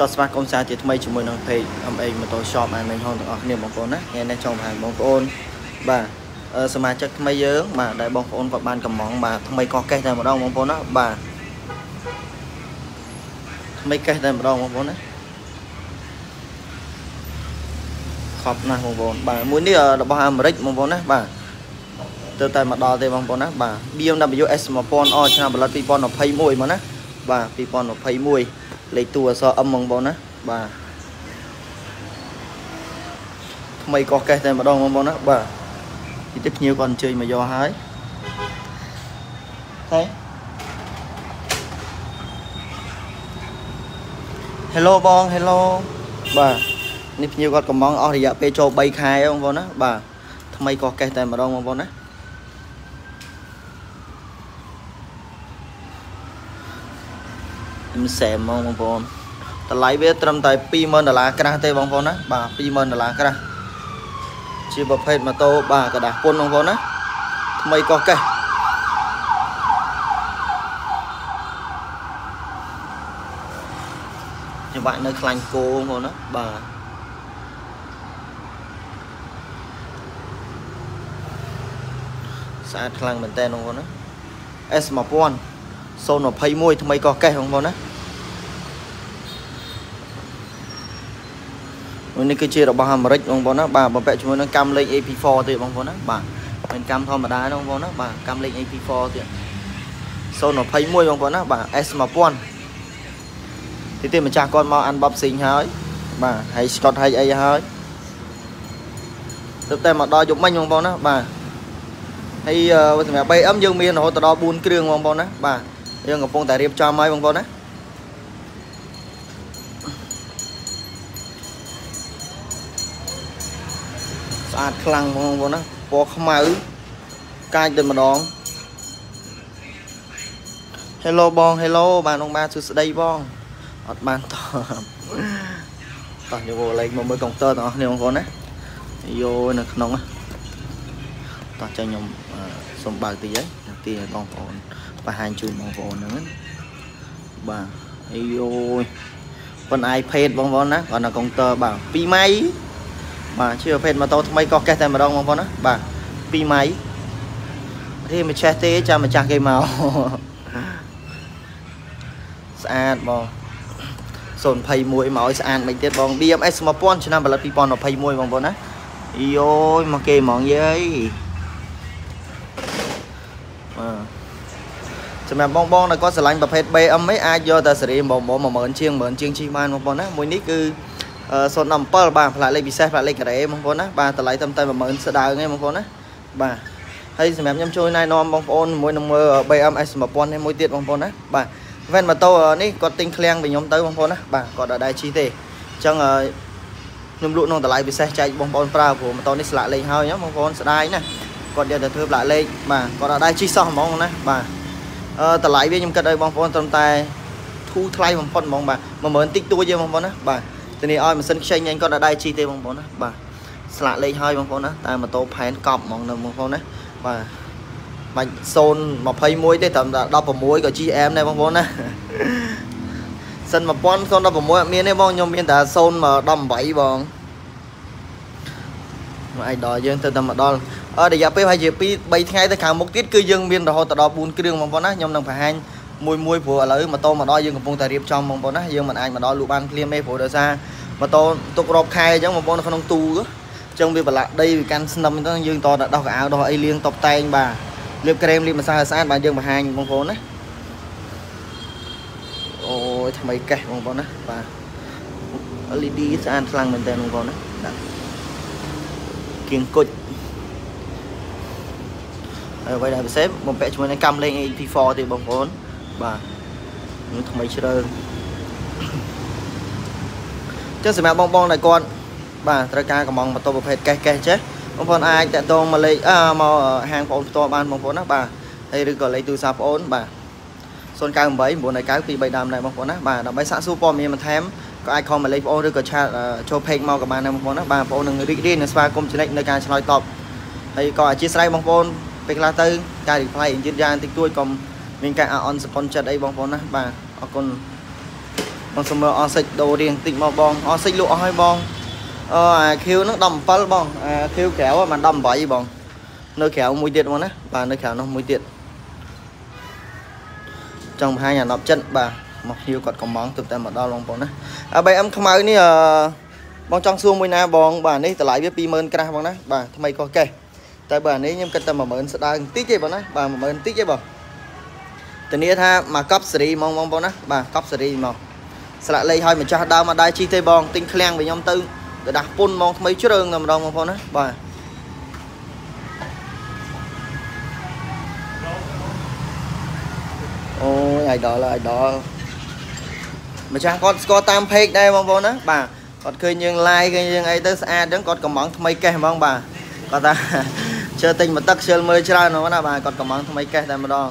តស្វាគមន៍សាជាថ្មីជាមួយនឹង page MX Motor Shop អានមិញហងទាំងអស់គ្នាបងប្អូនណាថ្ងៃនេះចង់បង្ហាញបងប្អូនបាទសមាជិកថ្មីយើងបាទដែលបងប្អូនគាត់បានកំងបាទថ្មីកោះកេះតែម្ដងបងប្អូនណាបាទថ្មីកេះតែម្ដងបងប្អូនណាខប់ណាស់បងប្អូនបាទមួយនេះរបស់អាមេរិកបងប្អូនណាបាទទៅតែមកដល់ទេបងប្អូនណាបាទ BMW S 1000R ឆ្នាំផលិត2021មកណាបាទ2021 លេខតួអក្សរ M បងប្អូនណាបាទថ្មីកោះកេះតែម្ដងបងប្អូនណាបាទទីទៅភ្ញៀវគាត់អញ្ជើញមកយកហើយហេ Hello បង Hello បាទនេះភ្ញៀវគាត់កំងអស់រយៈពេលចូល3ខែបងប្អូនណាបាទថ្មីកោះកេះតែម្ដងបងប្អូនណា ខ្ញុំសែមហ្មងបងប្អូនតម្លៃវាត្រឹមតែ20000ដុល្លារក្រាស់ទេបងប្អូនណាបាទ20000ដុល្លារក្រាស់ជាប្រភេទម៉ូតូបាទกระดาษពុនបងប្អូនណាថ្មីកោះកេះច្បាក់នៅខ្លាញ់គោបងប្អូនណាបាទស្អាតខ្លាំងមែនតើបងប្អូនណា S 1000 021ថ្មីកោះកេះបងប្អូនណានេះគឺជារបស់អាមេរិកបងប្អូនណាបាទបំពាក់ជាមួយនឹងកម្មលេខ AP4 ទៀតបងប្អូនណាបាទមិនកម្មធម្មតាទេបងប្អូនណាបាទកម្មលេខ AP4 ទៀត021បងប្អូនណាបាទ S1000 ទីទៀតម្ចាស់គាត់មក unboxing ហើយបាទហើយ Scott ហើយអីហើយទៅតែមកដល់យប់មិញបងប្អូនណាបាទហើយសម្រាប់ BM យើងមានរហូតដល់4គ្រឿងបងប្អូនណាបាទ យើងកំពុងតែរៀបចំហើយបងប្អូនណាស្អាតខ្លាំងបងប្អូនណាពណ៌ខ្មៅកាចតែម្ដង Hello បង Hello បាទនងបាទសួស្ដីបងអត់បានតបតោះយកលេខមកមើលកុំព្យូទ័រទាំងអស់គ្នាបងប្អូនណាយកនៅក្នុងតោះចាញ់ខ្ញុំសុំបើកតិចហើយទីឲ្យបងប្អូន បង្ហាញជូនបងប្អូនហ្នឹងបាទអីយោប៉ុន iPad បងប្អូនណាគាត់នៅកុងទ័របាទ2ម៉ៃបាទជាប្រភេទម៉ូតូថ្មីកោះកេះតែម្ដងបងប្អូនណាបាទ2ម៉ៃទេមិនចេះទេចាំម្ចាស់គេមកស្អាតបង021មកឲ្យស្អាតមិនទៀតបង BMS 1000ឆ្នាំផលិត2021បងប្អូនណាយោមកគេហ្មងយាយ សម្រាប់បងបងដែលគាត់ស្រឡាញ់ប្រភេទ BM ឯងអាចយកតែសេរីបងបង10000ជាង10000ជាងជិះបានបងប្អូនណាមួយនេះគឺ017បាទផ្លាកលេខពិសេសផ្លាកលេខការ៉េបងប្អូនណាបាទតម្លៃត្រឹមតែ10000ស្ដើងឯងបងប្អូនណាបាទហើយសម្រាប់ខ្ញុំជួយណែនាំបងប្អូនមួយនឹងមើល BM S 1000នេះមួយទៀតបងប្អូនណាបាទវ៉ែនម៉ូតូនេះគាត់ទិញឃ្លាំងពីខ្ញុំទៅបងប្អូនណាបាទគាត់ដល់ដែរជិះទេអញ្ចឹងខ្ញុំលក់ក្នុងតម្លៃពិសេសចែកបងប្អូនប្រើព្រោះម៉ូតូនេះស្លាកលេខហើយបងប្អូនស្ដាយណាគាត់យកទៅធ្វើផ្លាកលេខបាទគាត់ដល់ដែរជិះសោះហ្មងណាបាទ តម្លៃវាខ្ញុំគិតឲ្យបងប្អូនត្រឹមតែធូរថ្លៃបំផុតហ្មងបាទ10000តិចតួចទេបងប្អូនណាបាទទៅនេះឲ្យម៉ាស៊ីនខ្ចីញ៉ាញ់គាត់ដល់ដៃជីទេបងប្អូនណាបាទស្លាកលេខឲ្យបងប្អូនណាតែម៉ូតូផែនកប់ហ្មងនៅបងប្អូនណាបាទបាច់021ទេត្រឹមតែ16ក៏ GM ដែរបងប្អូនណាសិន1000 016អត់មានទេបងខ្ញុំមានតែ018បង មកឯដល់យើងទៅតែមកដល់អឺរយៈពេលប្រហែលជា2 3ថ្ងៃទៅខាងមុខទៀតគឺយើងមានរហូតដល់4គ្រឿងបងប្អូនណាខ្ញុំនឹងបង្ហាញមួយមួយព្រោះឥឡូវម៉ូតូមកដល់យើងកំពុងតែរៀបចំបងប្អូនណាយើងមិនអាចមកដល់លក់បានភ្លាមទេព្រោះដោយសារម៉ូតូទុករាប់ខែអញ្ចឹងបងប្អូននៅក្នុងទូអញ្ចឹងវាប្រឡាក់ដីវាកាន់ស្នឹមអញ្ចឹងយើងតតែដោះកៅអៅដោះអីលាងតុបតែងបាទលាបក្រែមលាបម្សៅឲ្យស្អាតបាទយើងបង្ហាញបងប្អូនណាអូយថ្មីកេះបងប្អូនណាបាទ LED ស្អាតខ្លាំងមែនតើបងប្អូនណាដាក់ គៀងគុជហើយអ្វីដែលពិសេសបំពាក់ជាមួយនឹងកម្មលេង AP4 ទៀតបងប្អូនបាទនឹងថ្មីជ្រើចឹងសម្រាប់បងបងដែលគាត់បាទត្រូវការកំងម៉ូតូប្រភេទកេះកេះចេះបងប្អូនអាចតាក់ទងមកលេខអឺមកហាងបងផ្ទាល់បានបងប្អូនណាបាទហើយឬក៏លេខទូរស័ព្ទបងបាទ098 999 23ដើមដែរបងប្អូនណាបាទដើម្បីសាកសួរព័ត៌មានបន្ថែម ក៏អាចខមមកលេខបងឬក៏ឆាតចូល page មកក៏បានដែរបងប្អូនណាបាទបងប្អូននឹងរីករាយនឹងស្វាគមន៍ចំណិចនៅការឆ្លើយតបហើយក៏អធិស្ឋានបងប្អូនពេលខ្លះទៅការ reply យឺតយ៉ាវតិចតួចក៏មានការអអន់សប៉ុនចិត្តអីបងប្អូនណាបាទអរគុណបបងសុំមើលអស់សិចដូររៀងតិចមកបងអស់សិចលក់អស់ហើយបងអឺអា Q ហ្នឹង17បងអា Q ក្រៅហ្នឹង18បងនៅក្រៅមួយទៀតបងណាបាទនៅក្រៅនោះមួយទៀតចង់បង្ហាញអាណប់ចិត្តបាទ មកភ្ញៀវគាត់កំងទើបតែមកដល់បងប្អូនណាអា 3M ខ្មៅនេះអឺបងចង់សួរមួយណាបងបាទនេះតម្លៃវា20000ក្រាស់បងណាបាទថ្មីកោះកេះតែបើអានេះខ្ញុំគិតតែ10000ស្ដើងបន្តិចទេបងណាបាទ10000បន្តិចទេបងធានាថាមកកប់សេរីហ្មងបងប្អូនណាបាទកប់សេរីមកស្លាកលេខឲ្យម្ចាស់ដើមមកដែរជីទេបងទិញឃ្លាំងវិញខ្ញុំទៅទៅដាស់ពុនហ្មងថ្មីជ្រើងតែម្ដងបងប្អូនណាបាទអូយអាយដល់អាយដល់ ម្ចាស់គាត់ស្គាល់តាម page ដែរបងប្អូនណាបាទគាត់ឃើញយើង live ឃើញយើងអីទៅស្អាតអញ្ចឹងគាត់កំងថ្មីកេះហ្មងបាទគាត់ថាជឿទិញមកទឹកជឿមើលច្រើនហ្មងណាបាទគាត់កំងថ្មីកេះតែម្ដង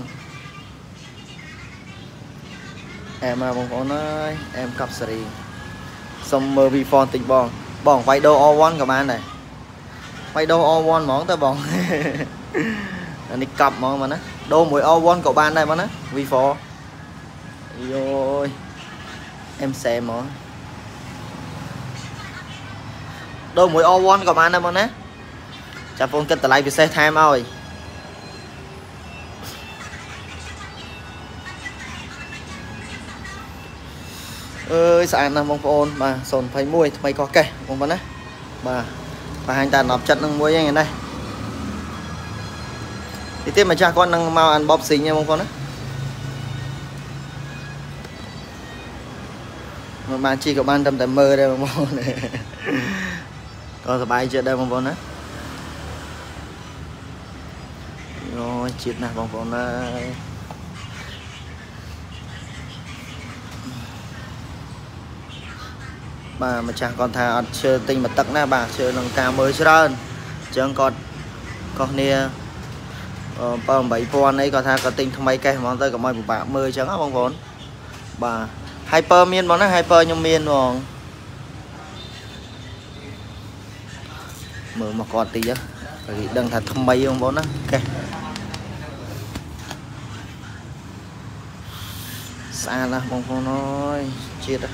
អែមមកបងប្អូនអើយអែមកប់សេរីសុំមើល V4 តិចបងបងវាយដូ R1 ក៏បានដែរវាយដូ R1 ហ្មងទៅបងអានេះកប់ហ្មងមកណាដូមួយ R1 ក៏បានដែរបងណា V4 យោយ អែមសែហ្មងដូមួយ R1 ក៏បានដែរបងណាចាំបងគិតតម្លៃពិសេសថែមឲ្យអើយស្អាតណាស់បងប្អូនបាទ021ថ្មីកោះកេះបងប្អូនណាបាទបង្ហាញតែ10ចិត្តនឹងមួយហ្នឹងនេះទីទៀតម្ចាស់គាត់នឹងមក unboxing ហ្នឹងបងប្អូនណា មកបានជីក៏បានតែតែមើលដែរបងប្អូនក៏សប្បាយចិត្តដែរបងប្អូនណាអូជាតិណាស់បងប្អូនអើយបាទម្ចាស់គាត់ថាអត់ឈើទិញមកទឹកណាបាទឈើនឹងការមើលច្រើនអញ្ចឹងគាត់កោះគ្នា7 8000អីគាត់ថាគាត់ទិញថ្មីកេះហ្មងទៅកុំឲ្យពិបាកមើលអញ្ចឹងណាបងប្អូនបាទ Hyper មានបងណា Hyper ខ្ញុំមានបងមើលមកគាត់តិចទៅដឹងថាថ្មីបងប្អូនណាកេះស្អាតណាស់បងប្អូនអើយជាតិ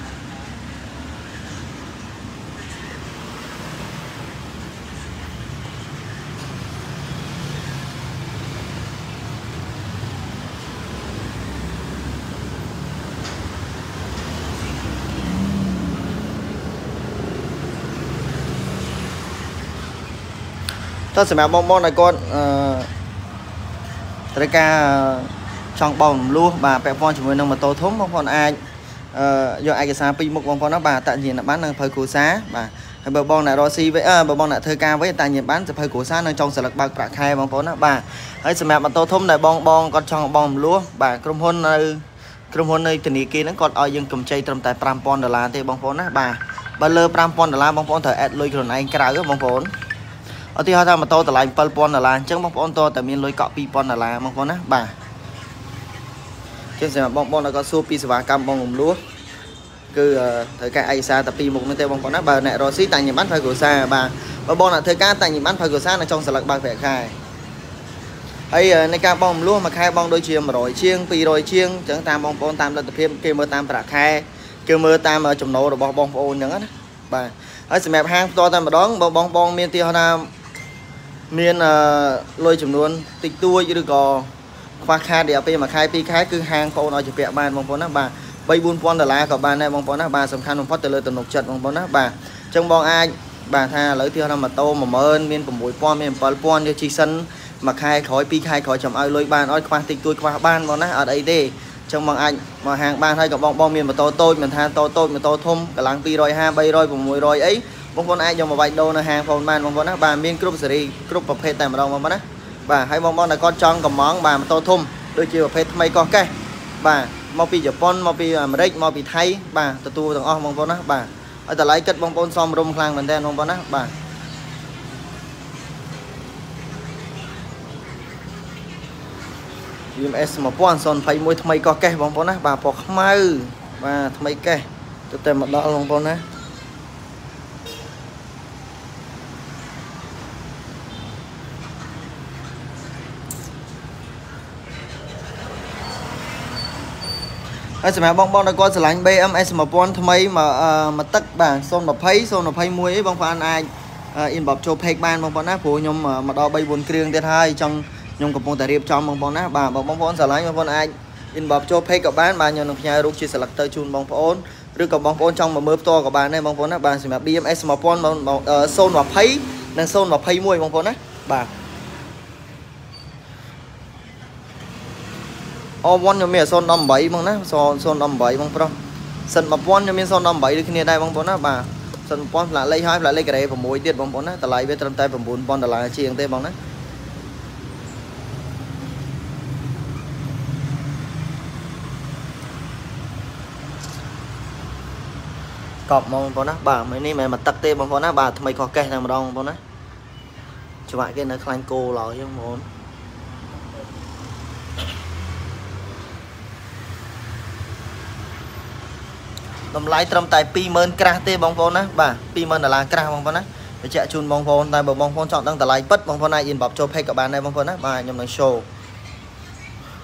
តើសម្រាប់បងបងដែលគាត់អឺត្រូវការចង់បោររំលោះបាទពាក់ព័ន្ធជាមួយនឹងម៉ូតូធំបងប្អូនអាចអឺយកឯកសារពីរមុខបងប្អូនណាបាទតញ្ញាណប័ណ្ណនិងភៅគ្រួសារបាទហើយបើបងអ្នករស់ស៊ីវិញអឺបើបងអ្នកធ្វើការវិញតញ្ញាណប័ណ្ណសភៅគ្រួសារនិងចុងស្លឹកបើកប្រាក់ខែបងប្អូនណាបាទហើយសម្រាប់ម៉ូតូធំដែលបងបងគាត់ចង់បោររំលោះបាទក្រុមហ៊ុននៅក្រុមហ៊ុននៅធនាគារហ្នឹងគាត់ឲ្យយើងកម្ចីត្រឹមតែ5000ដុល្លារទេបងប្អូនណាបាទបើលើ5000ដុល្លារបងប្អូនត្រូវអេដលុយខ្លួនឯងក្រៅបងប្អូន ឧទាហរណ៍ថាម៉ូតូតម្លៃ7000ដុល្លារអញ្ចឹងបងប្អូនតើតែមានលុយកក់2000ដុល្លារបងប្អូនណាបាទជាងសម្រាប់បងប្អូនដែលគាត់សួរពីសេវាកម្មបងរំលោះគឺត្រូវការឯកសារតែពីរមុខនេះទេបងប្អូនណាបើអ្នករស់ស៊ីតាំងញ៉ាំបានត្រូវគ្រួសារបាទបើបងអ្នកធ្វើការតាំងញ៉ាំបានត្រូវគ្រួសារនៅចុងស្លឹកបើកប្រាក់ខែហើយในការបងរំលោះមួយខែបងដូចជា100ជាង200ជាងអញ្ចឹងតាមបងប្អូនតាមលទ្ធភាពគេមើលតាមប្រាក់ខែគេមើលតាមចំណូលរបស់បងប្អូនអញ្ចឹងណាបាទហើយសម្រាប់ហាងផ្ទាល់តែម្ដងបងបងបងមានទីហោថា មានលុយចំនួនតិចតួចឬក៏ខ្វះខាតរយៈពេលមួយខែពីរខែគឺហាងបងប្អូនឲ្យជពាក់បានបងប្អូនណាបាទ3 4000ដុល្លារក៏បានដែរបងប្អូនណាបាទសំខាន់បំផុតទៅលើទំនុកចិត្តបងប្អូនណាបាទអញ្ចឹងបងអាចបាទថាឥឡូវទីថាម៉ូតូ10000មាន6000មាន7000យកជីសិនមួយខែក្រោយពីរខែក្រោយចាំឲ្យលុយបានអត់ខ្វះតិចតួចខ្វះបានបងណាអត់អីទេអញ្ចឹងបងអាចមកហាងបានហើយក៏បងបងមានម៉ូតូតូចមិនថាតូចតូចម៉ូតូធំកម្លាំង250 300 600អី បងប្អូនអាចយកមកវាយដូរនៅហាងបងបានបងប្អូនណាបាទមានគ្រប់សេរីគ្រប់ប្រភេទតែម្ដងបងប្អូនណាបាទហើយបងប្អូនដែលគាត់ចង់កំងបាទម៉ូតូធំដូចជាប្រភេទថ្មីកោះកេះបាទមកពីជប៉ុនមកពីអាមេរិកមកពីថៃបាទទទួលទាំងអស់បងប្អូនណាបាទឲ្យតម្លៃគិតបងប្អូនសមរម្យខ្លាំងមែនតើបងប្អូនណាបាទ VMS 1021ថ្មីកោះកេះបងប្អូនណាបាទពណ៌ខ្មៅបាទថ្មីកេះទៅតែមកដល់បងប្អូនណា ហើយសម្រាប់បងបងដែលគាត់ស្រឡាញ់ BMS 1000ថ្មីមកមកទឹកបាទ020 021អីបងប្អូនអាច inbox ចូល page បានបងប្អូនណាព្រោះខ្ញុំមកដល់3 4គ្រឿងទៀតហើយចង់ខ្ញុំកំពុងតែរៀបចំបងប្អូនណាបាទបងប្អូនស្រឡាញ់បងប្អូនអាច inbox ចូល page ក៏បានបាទខ្ញុំនឹងផ្ញើរូបជា selector ជូនបងប្អូនឬក៏បងប្អូនចង់មកមើលផ្ទាល់ក៏បានដែរបងប្អូនណាបាទសម្រាប់ BMS 1000 020និង021បងប្អូនណាបាទ អ1ខ្ញុំមាន018បងណា018បងប្រុសសិន1000ខ្ញុំមាន018ដូចគ្នាដែរបងប្អូនណាបាទសិន1000ផ្លាកលេខហើយផ្លាកលេខការ៉េ6ទៀតបងប្អូនណាតម្លៃវាត្រឹមតែ9000ដុល្លារជាងទេបងណាកប់មកបងប្អូនណាបាទមិននេះមិនមកទឹកទេបងប្អូនណាបាទថ្មីខុសកេះតែម្ដងបងប្អូនណាច្បាក់គេនៅខ្លាញ់គោឡើយបងប្អូន តម្លៃត្រឹមតែ20000ក្រាស់ទេបងប្អូនណាបាទ20000ដុល្លារក្រាស់បងប្អូនណាបញ្ជាក់ជូនបងប្អូនតែបើបងប្អូនចង់ដឹងតម្លៃពិតបងប្អូនអាច inbox ចូល page ក៏បានដែរបងប្អូនណាបាទខ្ញុំនឹង show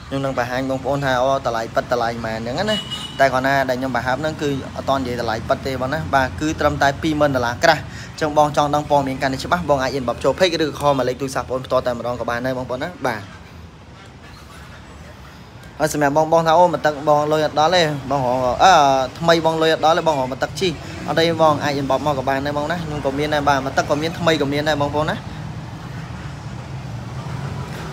ខ្ញុំនឹងបង្ហាញបងប្អូនថាអូតម្លៃប៉ិតតម្លៃម៉ែនអញ្ចឹងណាតែគាត់ណាដែលខ្ញុំបង្ហាប់ហ្នឹងគឺអត់តនិយាយតម្លៃប៉ិតទេបងណាបាទគឺត្រឹមតែ20000ដុល្លារក្រាស់ចឹងបងចង់ដឹងព័ត៌មានកាន់តែច្បាស់បងអាច inbox ចូល page ឬក៏ call មកលេខទូរស័ព្ទបងផ្ទាល់តែម្ដងក៏បានដែរបងប្អូនណាបាទ ហើយសម្រាប់បងបងថាអូមកទឹកបងលុយអត់ដល់ទេបងរងអឺថ្មីបងលុយអត់ដល់ទេបងរងមកទឹកជីអត់ទេបងអាច inbox មកក៏បានដែរបងណាខ្ញុំក៏មានដែរបាទមកទឹកក៏មានថ្មីក៏មានដែរបងប្អូនណា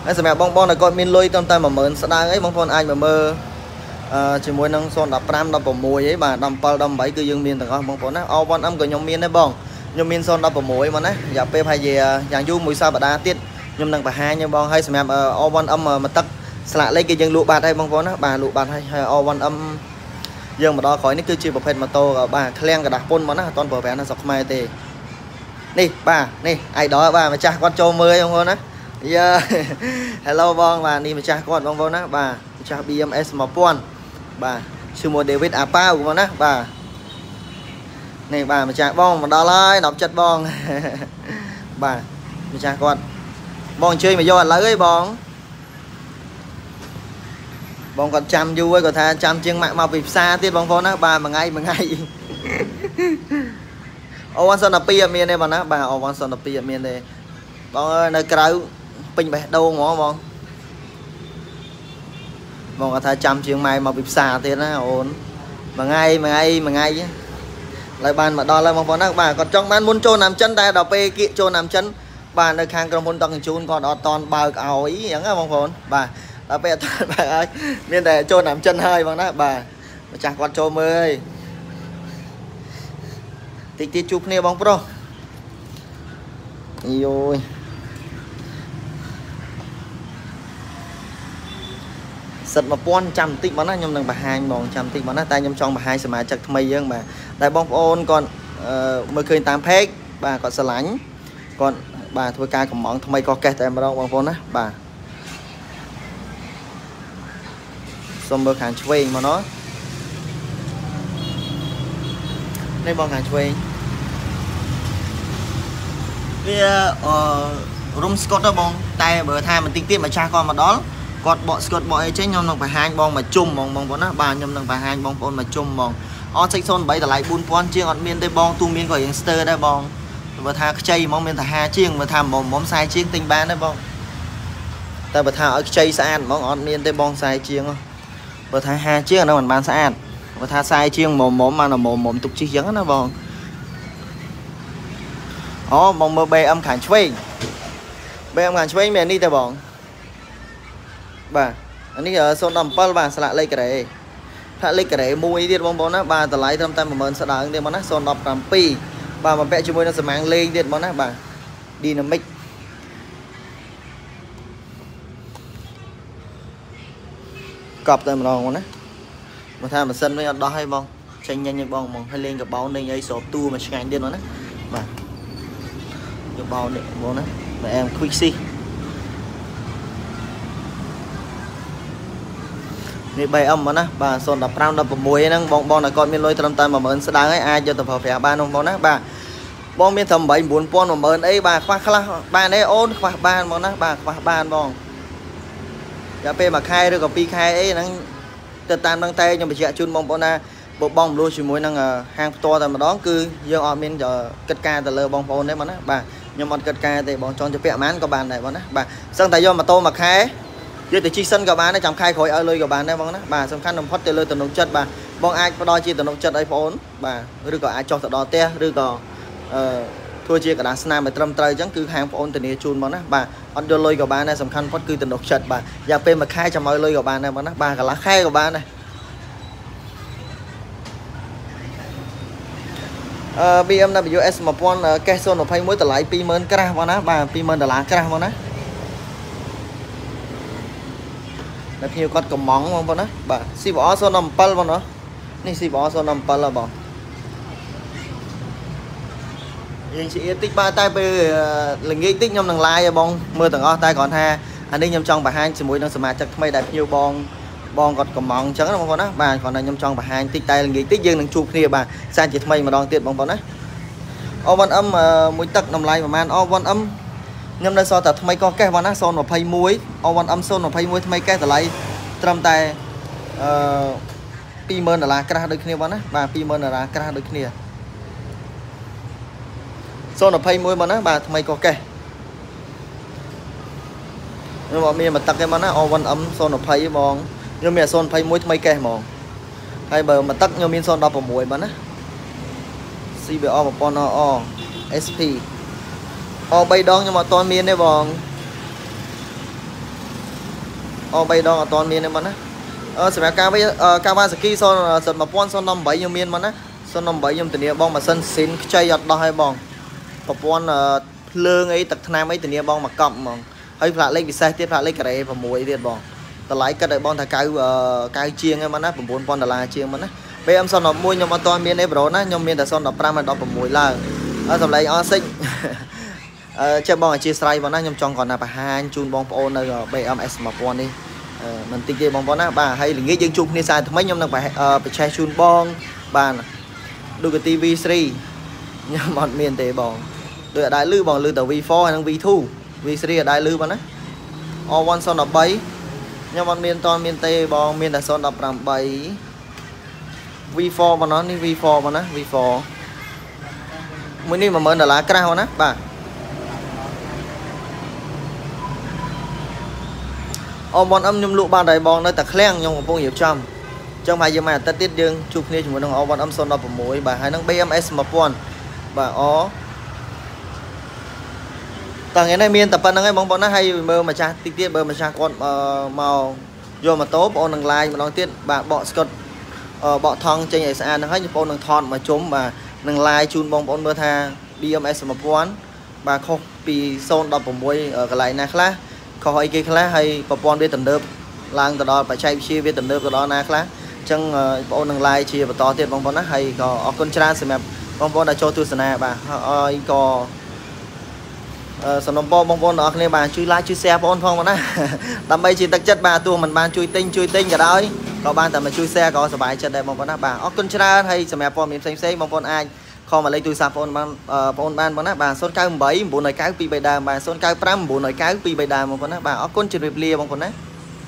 ហើយសម្រាប់បងបងដែលគាត់មានលុយត្រឹមតែ10000ស្ដើងអីបងប្អូនអាចមកមើលអឺជាមួយនឹង015 16អីបាទ17 18គឺយើងមានទាំងអស់បងប្អូនណា O1M ក៏ខ្ញុំមានដែរបងខ្ញុំមាន016មកណារយៈពេលប្រហែលជាយ៉ាងយូរមួយសប្តាហ៍ទៀតខ្ញុំនឹងបង្ហាញបងហើយសម្រាប់ O1M មកទឹក ស្លាកលេខគឺយើងលក់បាត់ហើយបងប្អូនណាបាទលក់បាត់ហើយហើយ O1M យើងមកដល់ក្រោយនេះគឺជាប្រភេទម៉ូតូបាទឃ្លាំងกระดาษពុនមកណាអត់តប្រើប្រាស់នៅស្រុកខ្មែរទេនេះបាទនេះអាយដល់បាទម្ចាស់គាត់ចូលមើលបងប្អូនណាយ៉ា Hello បងបាទនេះម្ចាស់គាត់បងប្អូនណាបាទម្ចាស់ BMS 1000បាទឈ្មោះ David Apa បងប្អូនណាបាទនេះបាទម្ចាស់បងមកដល់ហើយដល់ចិត្តបងបាទម្ចាស់គាត់បងអញ្ជើញមកយកឥឡូវអីបង បងគាត់ចាំយូរហើយគាត់ថាចាំជាងម៉ាក់មកពីផ្សារទៀតបងប្អូនណាបាទមួយថ្ងៃមួយថ្ងៃអូវ៉ាន់សុន12អត់មានទេបងណាបាទអូវ៉ាន់សុន12អត់មានទេបងអើយនៅក្រៅពេញបេះដូងហ្មងបងបងគាត់ថាចាំជាងម៉ែមកពីផ្សារទៀតណាអូនមួយថ្ងៃមួយថ្ងៃមួយថ្ងៃឡើយបានមកដល់ហើយបងប្អូនណាបាទគាត់ចង់បានមុនចូលណាំចិនតែដល់ពេលគៀកចូលណាំចិនបាទនៅខាងក្រុមហ៊ុនតង់ជូនគាត់អត់តន់បើកឲ្យអញ្ចឹងណាបងប្អូនបាទ ដល់ពេលអត់តន់បើកឲ្យមានតែចូលណាំចិនហើយបងណាបាទម្ចាស់គាត់ចូលមើលហើយតិចទៀតជួបគ្នាបងប្រុសយូយសិត1000ចាំបន្តិចបងណាខ្ញុំនឹងបង្ហាញបងចាំបន្តិចបងណាតែខ្ញុំចង់បង្ហាញសមាជិកថ្មីយើងបាទតែបងប្អូនគាត់មើលឃើញតាម page បាទគាត់ស្រឡាញ់គាត់បាទធ្វើការកំងថ្មីកោះកេះតែម្ដងបងប្អូនណាបាទ សុំមើលខាងឆ្វេងមកណោះនេះបងខាងឆ្វេងវាអឺរុំស្កុតទៅបង តែបើថាបន្តិចទៀតម្ចាស់គាត់មកដល់គាត់បកស្កុតបកអីចេញខ្ញុំនឹងបង្ហាញបងមកជុំបងបងប្អូនណាបាទខ្ញុំនឹងបង្ហាញបងប្អូនមកជុំបងអត់608តម្លៃ4000ជាងអត់មានទេបងទូមានក៏រៀងស្ទើរដែរបងបើថាខ្ចីហ្មងមានតែ50ជាងបើថាមុំមុំ40ជាងទិញបានដែរបងតែបើថាឲ្យខ្ចីស្អាតហ្មងអត់មានទេបង40ជាង បើថា50ជាងអានោះមិនបានស្អាតបើថា40ជាងមុំមុំអានោះមុំមុំទុកជីចឹងណាបងអូបងមើល BM ខាងឆ្វេង BM ខាងឆ្វេងមាននេះទេបងបាទអានេះ017បាទស្លាកលេខការ៉េស្លាកលេខការ៉េមួយទៀតបងប្អូនណាបាទតម្លៃត្រឹមតែ10000ស្ដើងទេបងណា017បាទមកពាក់ជាមួយនឹងសមាំងលេងទៀតបងណាបាទ dynamic កប់តែម្ដងបងណាមកថាម៉ាស៊ីនវិញអត់ដោះឲ្យបងចេញញញបងបងឲ្យលេងកបោលេងអីស្របតួមកឆ្ងាញ់ទៀតបងណាបាទកបោនេះបងណាបើអែម quick see នេះ 3M មកណាបាទ015 16ហ្នឹងបងបងតែគាត់មានលុយត្រឹមតែ10000ស្ដើងហើយអាចយកទៅប្រើប្រាស់បានបងប្អូនណាបាទបងមានត្រឹម8 9000 10000អីបាទខ្វះខ្លះបានអីអូនខ្វះបានបងណាបាទខ្វះបានបង យ៉ាពេលមួយខែឬក៏ពីរខែអីហ្នឹងទៅតាមនឹងតែខ្ញុំបញ្ជាក់ជូនបងប្អូនថាបើបងមលួជាមួយនឹងហាងផ្ទាល់តែម្ដងគឺយើងអត់មានកិច្ចការទៅលើបងប្អូនទេបងណាបាទខ្ញុំអត់កិច្ចការទេបងចង់ទៅពាក់អាម៉ានក៏បានដែរបងណាបាទសឹងតែយកម៉ូតូមួយខែយកទៅជិះសិនក៏បានដែរចាំខែក្រោយឲ្យលុយក៏បានដែរបងណាបាទសំខាន់បំផុតទៅលើទំនុកចិត្តបាទបងអាចផ្ដល់ជាទំនុកចិត្តឲ្យបងអូនបាទឬក៏អាចចុះទៅដល់ផ្ទះឬក៏អឺ ធ្វើជាកដាស្នាមឲ្យត្រឹមត្រូវអញ្ចឹងគឺខាងបងអូនធានាជូនមកណាបាទអត់យកលុយក៏បានដែរសំខាន់បំផុតគឺទំនុកចិត្តបាទយ៉ាងពេលមួយខែចាំឲ្យលុយក៏បានដែរមកណាបាទកន្លះខែក៏បានដែរអឺ BMW S 1000កេស021តម្លៃ20000ក្រាស់បងណាបាទ20000ដុល្លារក្រាស់បងណាតែភ្ញៀវគាត់កំងបងបងណាបាទ CBR 07បងណានេះ CBR 07បង យើងជាតិចបាទតែពេលល្ងាចតិចខ្ញុំនឹង live ឲ្យបងមើលទាំងអស់តែគ្រាន់ថាអានេះខ្ញុំចង់បង្ហាញជាមួយនឹងសមាជិកថ្មីដែលភ្ញៀវបងបងគាត់កំងអញ្ចឹងណាបងប្អូនណាបាទគ្រាន់តែខ្ញុំចង់បង្ហាញតិចតែល្ងាចតិចយើងនឹងជួបគ្នាបាទសាជាថ្មីម្ដងទៀតបងប្អូនណា O1M មួយទឹកតម្លៃប្រហែល O1M ខ្ញុំនៅសល់តែថ្មីកោះកេះបងណា021 O1M 021ថ្មីកេះតម្លៃត្រឹមតែអឺ20000ដុល្លារក្រាស់ដូចគ្នាបងណាបាទ20000ដុល្លារក្រាស់ដូចគ្នា 021បងណាបាទថ្មីកោះកេះខ្ញុំអត់មានមកទឹកទេបងណា O1M 020បងខ្ញុំមាន021ថ្មីកេះហ្មងហើយបើមកទឹកខ្ញុំមាន016បងណា CBR 1000 RR SP អ3ដងខ្ញុំអត់ទាន់មានទេបងអ3ដងអត់ទាន់មានទេបងណាអឺសម្រាប់ការវិញការវ៉ាសាគី0 1018ខ្ញុំមានបងណា018ខ្ញុំធានាបងម៉ាស៊ីនស៊ីនខ្ចីអត់ដោះឲ្យបង ប្រព័ន្ធភ្លើងអីទឹកថ្នាំអីធានាបងមកកប់ហ្មងហើយផ្លាកលេខពិសេសទៀតផ្លាកលេខការ៉េ6ទៀតបងតម្លៃគិតឲ្យបងថាកៅកៅជាងហ្នឹងបងណា9000ដុល្លារជាងបងណា BM 011 ខ្ញុំអត់ទាន់មានទេប្រូណាខ្ញុំមានតែ015ហើយ16ឡើងហើយសម្លេងអសិចអឺចេះបងអធិស្ឋានបងណាខ្ញុំចង់គាត់ណាបង្ហាញជូនបងប្អូននៅ BMS 1000 នេះមិនតិចទេបងប្អូនណាបាទហើយល្ងាចយើងជួបគ្នាសារថ្មីខ្ញុំនឹងបច្ចេកជូនបងបាទ Ducati V3 ខ្ញុំអត់មានទេបង ដូចអត់ដែរលឺបងលឺតែ V4 ហើយនិង V2 V3 អត់ដែរលឺបងណា R1 013ខ្ញុំអត់មានតមានទេបងមានតែ018 V4 បងណានេះ V4 បងណា V4 មួយនេះ10000ដុល្លារក្រាស់បងណាបាទអូបងអឹមខ្ញុំលក់បានដែរបងនៅតែឃ្លាំងខ្ញុំកំពុងរៀបចំចឹងមកយើងមកអាទិត្យទៀតយើងជួបគ្នាជាមួយនឹង O1M 016 បាទហើយនឹង BMS 1000បាទអ តើថ្ងៃនេះមានតែប៉ុណ្្នឹងឯងបងប្អូនណាហើយមើលម្ចាស់តិចទៀតបើម្ចាស់គាត់មកយកម៉ូតូបងអូននឹងឡាយម្ដងទៀតបាទបកស្កុតបកថងចេញឲ្យស្អាតហ្នឹងហើយបងប្អូននឹងថតមកជុំបាទនឹងឡាយជូនបងប្អូនមើលថា BMS 1000បាទខុសពី016កន្លែងណាខ្លះខុសអីគេខ្លះហើយប្រព័ន្ធវាទំនើបឡើងទៅដល់បច្ចេកវិទ្យាវាទំនើបទៅដល់ណាខ្លះអញ្ចឹងបងប្អូននឹង live ជាបន្តទៀតបងប្អូនណាហើយក៏អរគុណច្រើនសម្រាប់បងប្អូនដែលចូលទស្សនាបាទហើយក៏ សំណពរបងប្អូនទាំងអស់គ្នាបាទជួយ like ជួយ share បងប្អូនផងណាដើម្បីជាទឹកចិត្តបាទទោះមិនបានជួយទិញជួយទិញក៏ដោយក៏បានតែមកជួយ share ក៏សប្បាយចិត្តដែរបងប្អូនណាបាទអរគុណច្រើនហើយសម្រាប់ព័ត៌មានផ្សេងផ្សេងបងប្អូនអាចខមមកលេខទូរស័ព្ទបងប្អូនបានបងប្អូនបានបងណាបាទ098 999 2 3ដើមបាទ095 999 2 3ដើមបងប្អូនណាបាទអរគុណជម្រាបលាបងប្អូនណា